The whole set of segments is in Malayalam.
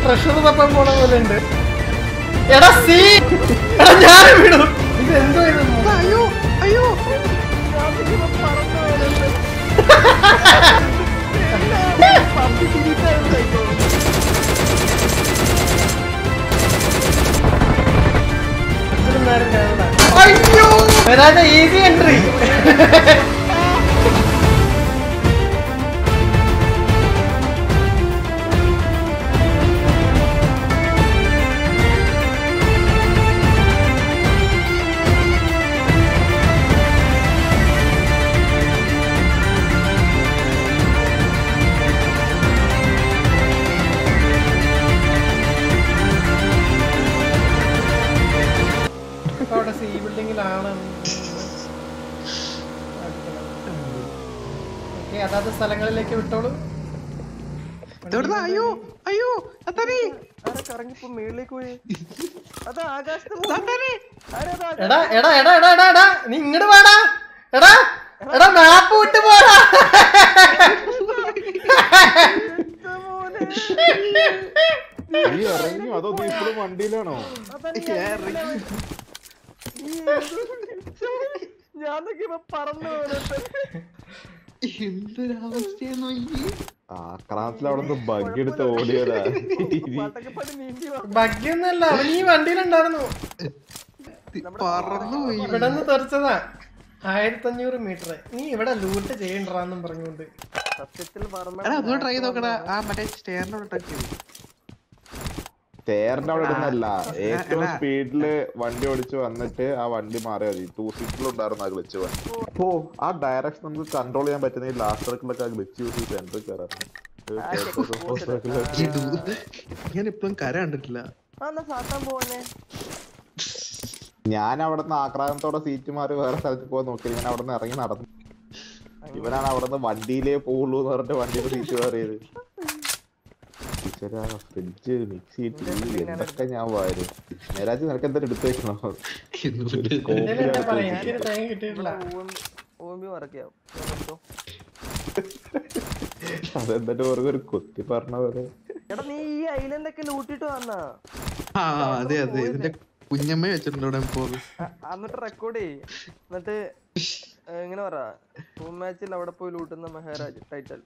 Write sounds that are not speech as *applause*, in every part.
ട്രഷർ തപ്പാൻ പോണ പോലെ ഉണ്ട് എടാ സീ! എടാ ഞാൻ വിടും ഇത് എന്തോ ഇത്? അയ്യോ അയ്യോ. അയ്യോ! വരാതെ ഈസി എൻട്രി ബിൽഡിങ്ങിലാണ് ഓക്കെ അതാത് സ്ഥലങ്ങളിലേക്ക് വിട്ടോളൂ? അയ്യോ അയ്യോ അത്താനെ. കറങ്ങിപ്പോ മേളിലേക്ക് പോയി? അത് എടാ എടാ എടാ എടാ എടാ എടാ നീ ഇങ്ങോട്ട് വേടാ. എടാ എടാ മാപ്പ് വിട്ട് പോടാ. മോനെ? നീ ഇറങ്ങി അതോ നീ ഇപ്പോഴും വണ്ടിയിലാണോ? ഈ ഞാൻ പറന്നു എന്തൊരവസ്ഥയെന്നോ ഈ ആക്രാമത്തിൽ അവിടെ നിന്ന് ബഗ് എടുത്ത് ഓടിയതാ. ബഗ് ഒന്നല്ല അവൻ ഈ വണ്ടിയിലുണ്ടായിരുന്നു ഇവിടെ നിന്ന് തെറിച്ചതാ. ആയിരത്തി അഞ്ഞൂറ് മീറ്റർ നീ ഇവിടെ ലൂട്ട് ചെയ്യണ്ടെന്നും പറഞ്ഞുകൊണ്ട്. സത്യത്തിൽ ട്രൈ നോക്കടാ. ആ മറ്റേ സ്റ്റേറിനോട് ടച്ച് ചെയ്തു. തേറിന്റെ അവിടെ ഇടുന്നല്ല ഏറ്റവും. സ്പീഡിൽ വണ്ടി ഓടിച്ച് വന്നിട്ട് ആ വണ്ടി മാറിയാൽ മതി. ടൂ സീറ്റിലുണ്ടായിരുന്നു ആ ഗ്ലിച്ച് വണ്ടി. അപ്പോ ആ ഡയറക്ഷൻ നമുക്ക് കൺട്രോൾ ചെയ്യാൻ പറ്റുന്ന ഈ ലാസ്റ്റ് സർക്കിളൊക്കെ ആ ഗ്ലിച്ച് യൂസ് ചെയ്ത് എന്ത് കയറാറ് ഞാൻ കര കണ്ടിട്ടില്ല. പോവാനെ ഞാൻ അവിടുന്ന് ആക്രാന്തത്തോടെ സീറ്റ് മാറി വേറെ സ്ഥലത്ത് പോകാൻ നോക്കി. ഞാൻ അവിടെ നിന്ന് ഇറങ്ങി നടന്നു. ഇവനാണ് അവിടെ നിന്ന് വണ്ടിയിലേ പോകുള്ളൂ എന്ന് പറഞ്ഞിട്ട് വണ്ടിയുടെ സീറ്റ് മാറിയത് ഫ്രിഡ്ജ് മിക്സി ടിവി എന്തൊക്കെ ഞാൻ വാരും? മേരാജ് നിനക്ക് എന്തായാലും എടുത്തു വെക്കണോ അതെന്തിട്ട് വെറുതെ ഒരു കുത്തി പറഞ്ഞ പോലെ? എടാ നീ ഈ ഐലൻഡ് ഒക്കെ ലൂട്ടിട്ട് വന്നാ? ആ അതെ അതെ. ഇതിന്റെ കുഞ്ഞമ്മ വെച്ചിട്ടുണ്ട് ഇവിടെ അ- എന്നിട്ട് റെക്കോർഡ് ചെയ്യ്. എന്നിട്ട് ഇങ്ങനെ പറ. ഹോം മാച്ചിൽ അവിടെ പോയി ലൂട്ടുന്ന മഹാരാജ് ടൈറ്റൽ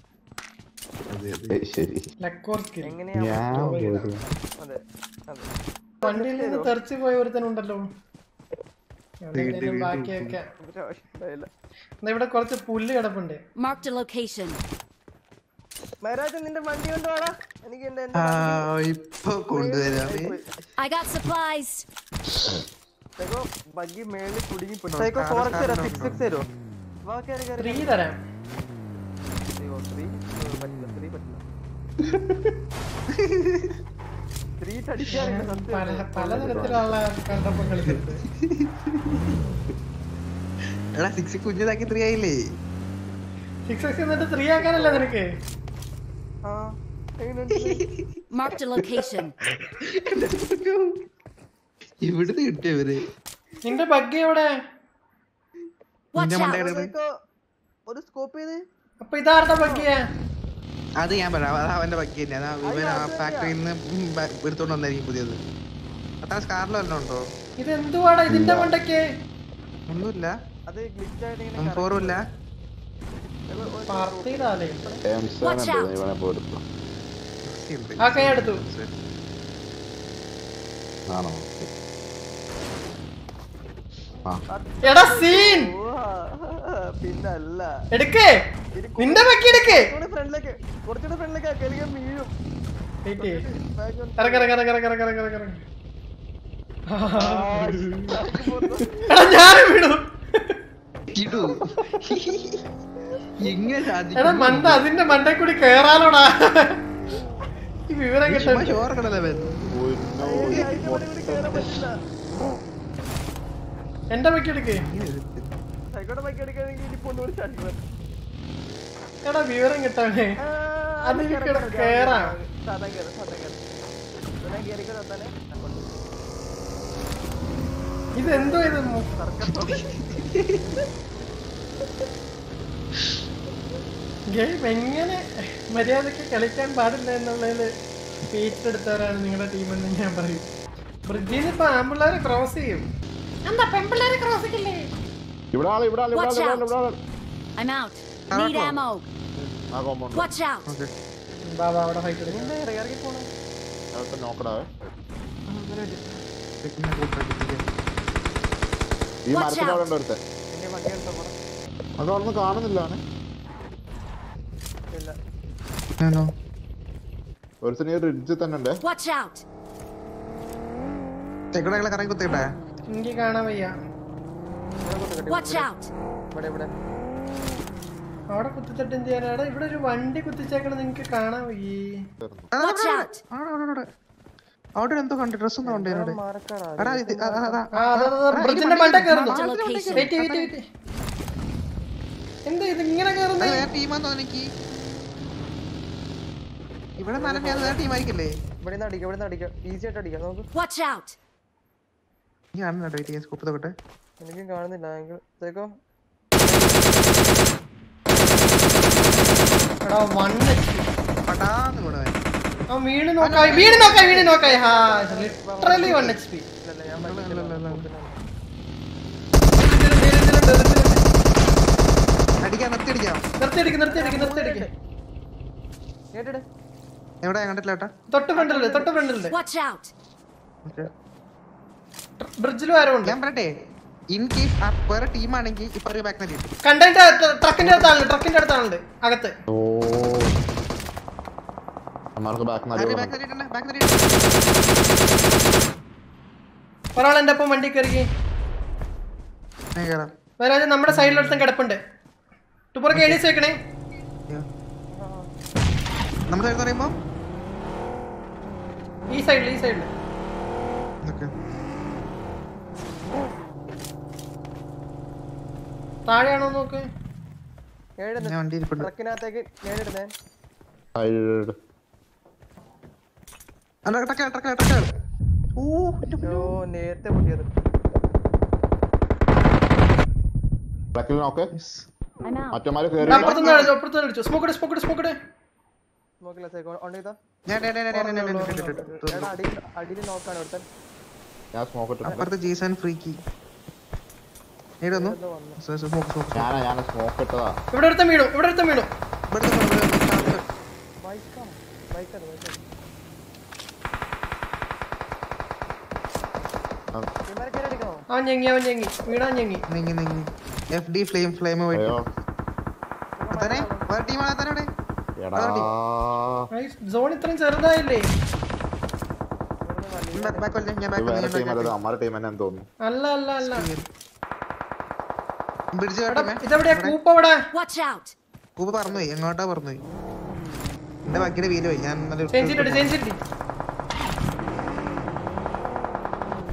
ശരി വണ്ടിയിൽ നിന്ന് തെറിച്ച് പോയ ഒരുത്തനുണ്ടല്ലോ. ബാക്കിയൊക്കെ. ഇവിടെ കുറച്ച് പുല്ല് കിടപ്പുണ്ട്. മാർക്ക് ലൊക്കേഷൻ മഹാരാജ നിന്റെ വണ്ടി കൊണ്ടുവാടാ എനിക്ക് എന്റെ ഇപ്പൊ കൊണ്ടുവരാമേ ഐ ഗോട്ട് ബഗ്ഗി മേളിൽ കുടുങ്ങി പോയി സൈക്കോ 4 തരാം. 6 6 തരോ വാ കേറി കേറി തരാം. പലതരത്തിലുള്ള എടാ സിക്സ് കുഞ്ഞതാക്കി ത്രീ ആയില്ലേ? സിക്സ് എക്സ് എന്നിട്ട് ത്രീ ആക്കാനല്ല നിനക്ക്? a location. ഇവിടുന്ന് കിട്ടിയവര് നിന്റെ ബഗ്ഗി എവിടെ? ഒരു സ്കോപ്പ് ചെയ്ത്. അപ്പൊ ഇതാരുടെ ബഗ്ഗിയാ അത് ഞാൻ പറയാം. അത് അവന്റെ ബക്കി തന്നെ അതാ ഇവൻ ആ ഫാക്ടറിയിൽ നിന്ന് എടുത്തോണ്ട് വന്നായിരിക്കും പുതിയത്. അത്ര കാറിൽ വല്ലതും ഉണ്ടോ? ഇത് എന്തുവാടാ ഇതിന്റെ മണ്ടയ്ക്ക് ഒന്നുമില്ല. ഫോറുമില്ല ആണോ? എടാ സീൻ! പിന്നല്ല. എടുക്കേ. നിന്റെ ബഗ്ഗി എടുക്കേ. ഫ്രണ്ടിലേക്ക് കുറച്ചുകൂടി വീഴും. ഇതാക്കി പോന്നു. എടാ മണ്ട അതിന്റെ മണ്ടേ കൂടി കേറാലോടാ. ഈ വിവരം കിട്ടും എന്റെ എടുക്കേ. സൈക്കോടെ ബൈക്ക് എടുക്കുകയാണെങ്കിൽ ഇനിയിപ്പോ പൊന്നുകൂടി ചാടിക്കണം എടാ വിവരം കിട്ടാനേ കേറാം. സാധാ സാധാ തന്നെ ഇതെന്തോ ഇത് ഗെയിം എങ്ങനെ മര്യാദയ്ക്ക് കളിക്കാൻ പാടില്ല എന്നുള്ളതിൽ സ്പീച്ച് എടുത്തവരാണ് നിങ്ങളുടെ ടീമെന്ന് ഞാൻ പറയും. ബ്രിഡ്ജിൽ നിന്ന് ഇപ്പൊ ആമ്പിള്ളേരെ ക്രോസ് ചെയ്യും. എന്താ പെമ്പിള്ളേരെ ക്രോസ് ചെയ്യില്ലേ? ഇവിടെ ആൾ ഇവിടെ ആൾ ഇവിടെ ആൾ ഇവിടെ ആൾ. I'm out. Need ammo. ആ കോമ്പൗണ്ട് Watch out. ഓക്കെ. ബാബാ അവിടെ ഫൈറ്റ് എടുക്കാം. ഇറങ്ങി ഇറങ്ങി പോണം. അതൊക്കെ നോക്കടാ. ഈ മരത്തിന്റെ അവിടെ out. ഉണ്ട് ഒരുത്തൻ എന്റെ വണ്ടി എടുത്തോ പോടാ അത് അവിടെ കാണുന്നില്ല ഇല്ല. ഞാനോ ഒരുത്തൻ ഈ റിഡ്ജിൽ തന്നെ ഉണ്ട്. Watch out. ചെക്കടകളെ കറങ്ങി കുത്തിയിട്ടേ എനിക്ക് കാണാൻ വയ്യ. അവിടെ കുത്തിച്ചട്ടം ചെയ്യാനാണ് ഇവിടെ ഒരു വണ്ടി കുത്തിച്ചേക്കണ നിങ്ങക്ക് കാണാൻ അവിടെ എന്തോ കണ്ട് ഡ്രസ് ഒന്നും ഉണ്ട് എന്നോട് എന്താ ഇത് ഇങ്ങനെ ടീമാന്ന് എനിക്ക് ഇവിടെ നനഞ്ഞ വേറെ ടീമായിരിക്കില്ലേ ഇവിടെ നിന്ന് അടിക്കാം ഇവിടെ നിന്ന് അടിക്കാം ഈസി ആയിട്ട് അടിക്കാം നമുക്ക് നീ ആണെന്നോ സ്കൂപ്പ് തൊട്ടെ എനിക്കും കാണുന്നില്ല എങ്കിൽ തേക്കോ എടാ മണ്ണ് പടാന്ന് ആ വീണ് നോക്കായി വീണ് നോക്കായി വീണ് നോക്കായി ഹാ ലിറ്ററലി ഞാൻ പറ്റില്ല അടിക്കാൻ നിർത്തി അടിക്കാം നിർത്തിയടിക്ക് നിർത്തിയടിക്ക് നിർത്തിയടിക്ക് കേട്ടിട് എവിടെ ഏട്ടാ തൊട്ട് ഫ്രണ്ടിലുണ്ട് തൊട്ട് ഫ്രണ്ടിലുണ്ട്. ബ്രിഡ്ജിലും ആരോ ഉണ്ട് ഞാൻ പറയട്ടെ ഇൻ കേസ് വേറെ ടീമാണെങ്കിൽ ഇപ്പൊ ഒരു ബാക്ക് കണ്ടന്റ് ട്രക്കിന്റെ അടുത്താണ് ട്രക്കിന്റെ അടുത്താണ് അകത്ത്. ഓ. നമ്മൾക്ക് ബാക്ക് ബാക്ക് ഒരാൾ എന്റെ ഒപ്പം വണ്ടി കയറി. വേറെ നമ്മുടെ സൈഡിലൊരുത്തൻ കിടപ്പുണ്ട്. ടുപ്പുറക്ക് എണീസ് വെക്കണേ നമ്മുടെ സൈഡ് പറയുമ്പോ? ഈ സൈഡിൽ ഈ സൈഡിൽ ഓക്കെ താഴെയാണോ നോക്ക്? ട്രക്കിനകത്തേക്ക് നേടിടുന്നേ നേരത്തെ പൊട്ടിയത്. ട്രക്കിൽ നോക്ക്. ഞാൻ സ്മോക്ക് വീണു ഫ്ലെയിം ഫ്ലെയിം വെയിറ്റ് സോൺ ചെറുതായില്ലേ? അല്ല അല്ല അല്ല. കൂപ്പ് പറന്നുപോയി. എങ്ങോട്ടാ പറന്നുപോയി? എന്റെ ബാക്കിയുടെ വീൽ പോയി. ഞാൻ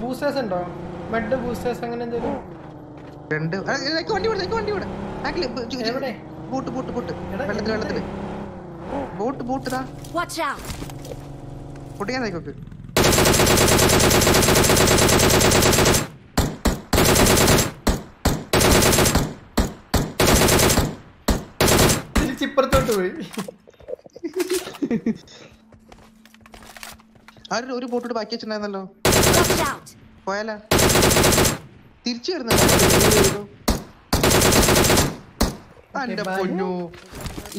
ബൂസ്റ്റേഴ്സ് ഉണ്ടോ? ബെഡ് ബൂസ്റ്റേഴ്സ് അങ്ങനെ എന്തെങ്കിലും രണ്ട്. വണ്ടി വിടും വണ്ടി വിടും. Boot boot boot. വെള്ളത്തിൽ വെള്ളത്തിൽ ബൂട്ട് ബൂട്ട് പൊട്ടിക്കാൻ നോക്ക് ഇപ്പുറത്തോട്ട് പോയി. ആരും ഒരു ബോട്ടോട് ബാക്കി വെച്ചിട്ടുണ്ടായിരുന്നല്ലോ? പോയാല? തിരിച്ചു വരുന്ന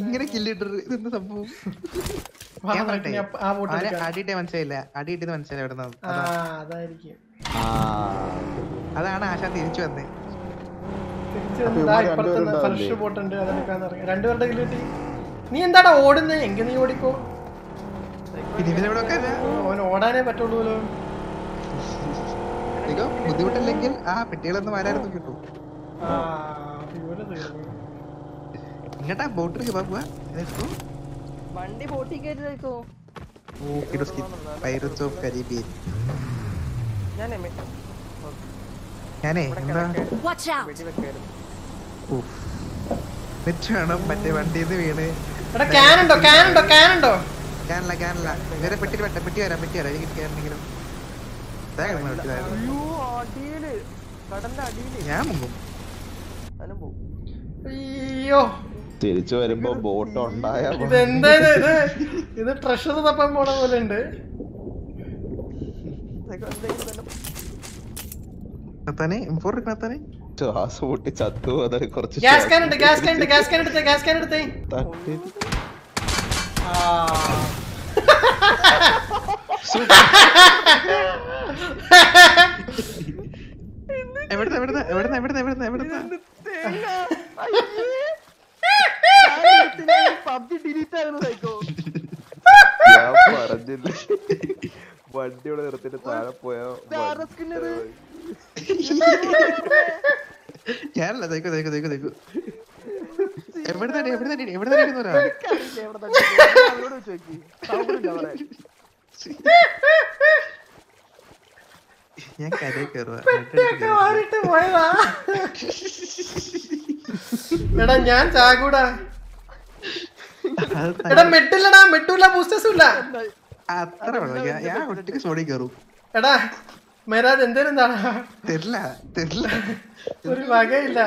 ഇങ്ങനെ കില്ലിട്ട് ഇതെന്താ സംഭവം? അടിയിട്ടേ മനസ്സിലായില്ല. അടിയിട്ടത് മനസ്സിലായി ah. അതാണ് ആശാ തിരിച്ചു വന്നേ. നീ എന്താടാ ഓടുന്നത് എങ്കിൽ നീ ഓടിക്കോ. ഓൻ ഓടാനേ പറ്റുള്ളൂല്ലോ. ബുദ്ധിമുട്ടില്ലെങ്കിൽ ആ പെട്ടികളൊന്നും വരായിരുന്നു കിട്ടും? എങ്ങട്ടാ ബോട്ടിൽ വണ്ടി ബോട്ടിൽ കയറ്റി നിൽക്കോ ഞാനേ എന്താ? വെച്ചാണോ മറ്റേ വണ്ടിയിൽ നിന്ന് വീണ് ക്യാനുണ്ടോ ക്യാനുണ്ടോ ക്യാനുണ്ടോ ക്യാനല്ല ക്യാനല്ല വേറെ പെട്ടി വേണ്ട പെട്ടി വരാം പെട്ടി വരാം. എനിക്ക് ക്യാനെങ്കിലും ഞാൻ മുങ്ങും. അയ്യോ. തിരിച്ചു വരുമ്പോ ബോട്ട് ഉണ്ടായ ഇത്? ഇത് ട്രഷർ തപ്പാൻ പോണ പോലെ ഉണ്ട്. ഇമ്പോർട്ടന്റ് ശ്വാസം പൊട്ടി ചത്തു അതൊരു കുറച്ച് ഗ്യാസ് കാൻ ഉണ്ട് ഗ്യാസ് കാൻ ഉണ്ട് ഗ്യാസ് കാൻ എടുത്തേ ഗ്യാസ് കാൻ എടുത്തേ. തട്ടി. എവിടുന്ന് എവിടുന്ന് എവിടുന്ന് എവിടുന്ന് തേങ്ങ അയ്യേ പബ്ജി ഡിലീറ്റ് ആകുന്നു സൈക്കോ ഞാൻ പറഞ്ഞില്ല വണ്ടി ഇവിടെ നിർത്തിട്ട് താഴെ പോയാ ഇതാരുടെ skin ഇത്? ഞാനല്ല തേക്കു തേക്ക് തേക്ക് തേക്ക്. *laughs* എവിടെ ഞാൻ കരയിൽ ചാകൂടാ. എടാ മെട്ടില്ലടാ മെട്ടൂല ബൂസ്റ്റേഴ്സും ഇല്ല. അത്ര ഞാൻ- ഒറ്റയ്ക്ക് സോണി കയറും എടാ മേരാജ് എന്തേലും താടാ തരില്ല തരില്ല ഒരു വകയില്ല.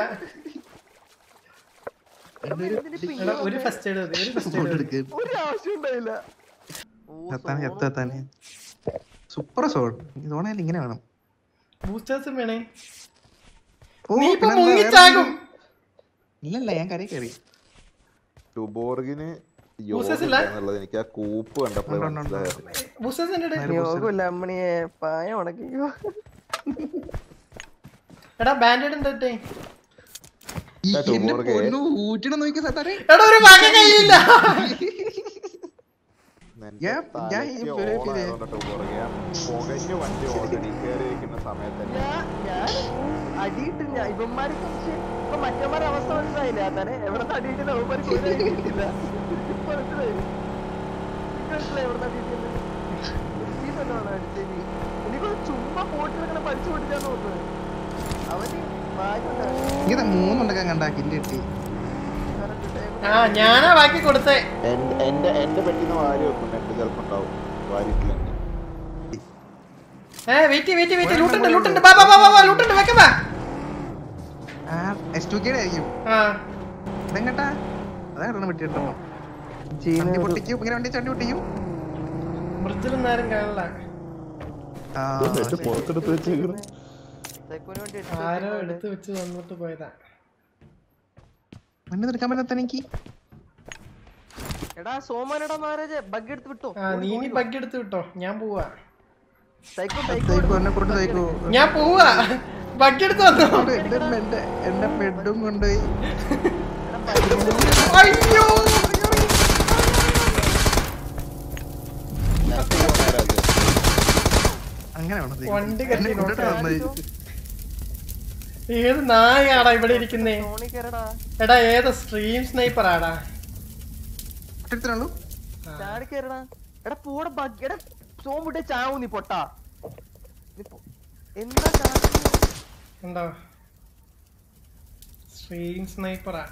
ഒരു ഫസ്റ്റ് എയ്ഡ് മതി ഒരു ഫസ്റ്റ് ഫോട്ടോ എയ്ഡ് എടുക്ക് ഒരു ആവശ്യം ഉണ്ടായില്ല. എത്താനെ എത്താനെ. സൂപ്പർ സോണയിൽ ഇങ്ങനെ വേണം. ബൂസ്റ്റേഴ്സും വേണേ. ഓ, നീ ഇപ്പൊ പിന്നെന്താ? മുങ്ങിച്ചാകും. വേറെ- ഇല്ലല്ല ഞാൻ കരയിൽ കയറി. ടുബോർഗിന് എനിക്ക് ആ കൂപ്പ് ഉണ്ട് യോഗമില്ല അമ്മണിയെ പായ ഉണക്കിക്കോ. എടാ ബാൻഡേഡ് ഞാൻ അടിയിട്ട് കുറച്ച് ഇപ്പൊ മറ്റന്മാരുടെ അവസ്ഥ മനസ്സിലായില്ല തന്നെ എവിടെ അടിയിട്ട് അവന്മാർക്ക് ഇങ്ങനെ മൂന്നുണ്ടൊക്കെ കണ്ടാ കില്ല് കിട്ടി. ആ ഞാനാ ബാക്കി കൊടുത്തേ. എന്റെ എന്റെ എന്റെ പെട്ടിന്ന് വാരി വെക്കും. നെറ്റ് ചിലപ്പോ ഉണ്ടാവും വാരിയിട്ടില്ലെങ്കിൽ ഏ വെയിറ്റ് വെയിറ്റ് വെയിറ്റ് ലൂട്ടുണ്ട് ലൂട്ടുണ്ട്. ബാ ബാ ബാ ബാ, ലൂട്ടുണ്ട്. വെക്ക ബാ. ആ എസ് ടു കെയുടെ ആയിരിക്കും. ആ. ഇതെങ്ങട്ടാ? അതാ കിട്ടണം വെട്ടിയിട്ടോ ചണ്ടി പൊട്ടിക്കും ഇങ്ങനെ വണ്ടി ചണ്ടി പൊട്ടിക്കും ബ്രിഡ്ജിലൊന്നും ആരും കാണില്ല ആ നെറ്റ് പുറത്തെടുത്ത് വെച്ചേക്കുന്നു സൈക്കോന് വേണ്ടി ആരോ എടുത്ത് വെച്ച് പോയതാ എന്നെ എടുക്കാൻ പറ്റാത്ത എനിക്ക് എടാ സോമാനടാ മഹാരാജ ബഗ് എടുത്ത് വിട്ടോ നീ ഇനി ബഗ് എടുത്ത് വിട്ടോ ഞാൻ പോവാ സൈക്കോ തേക്കോ എന്നെ കൊണ്ട് തേക്കോ ഞാൻ പോവാ ബഗ് എടുത്ത് വന്നോ എന്റെ കൊണ്ടുപോയി അയ്യോ അങ്ങനെ വേണം തേക്ക്. വണ്ടി ഏത് നായാടാ ഇവിടെ ഇരിക്കുന്നേ? എടാ ഏത് സ്ട്രീം സ്നൈപ്പർ ആടാ? എടാ പൂടെ ബഗ് എടാ സോം വിട്ടേ ചാവും നീ പൊട്ടാ. എന്താ സ്ട്രീം സ്നൈപ്പറാ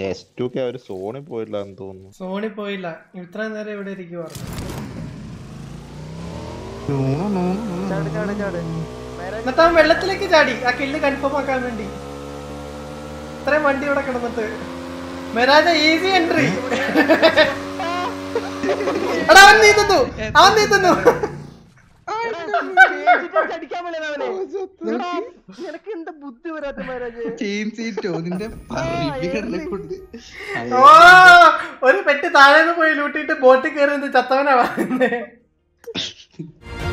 അവർ സോണിൽ പോയില്ല എന്ന് തോന്നുന്നു. സോണി പോയില്ല. ഇത്ര നേരം ഇവിടെ ഇരിക്കുവായിരുന്നു വെള്ളത്തിലേക്ക് ചാടി. ആ കില്ല് കൺഫേം ആക്കാൻ വേണ്ടി. ഇത്രയും വണ്ടി ഇവിടെ കിടന്നിട്ട്. മെരാജ ഈസി എൻട്രി എടാ അവൻ നീന്തുന്നു. അവൻ നീന്തുന്നു. നിനക്ക് എന്താ ബുദ്ധി വരാത്ത ഒരു പെട്ടി താഴേന്ന് പോയി ലൂട്ടിട്ട് ബോട്ടിൽ കയറി ചത്തവനാ പറയുന്നേ. *laughs*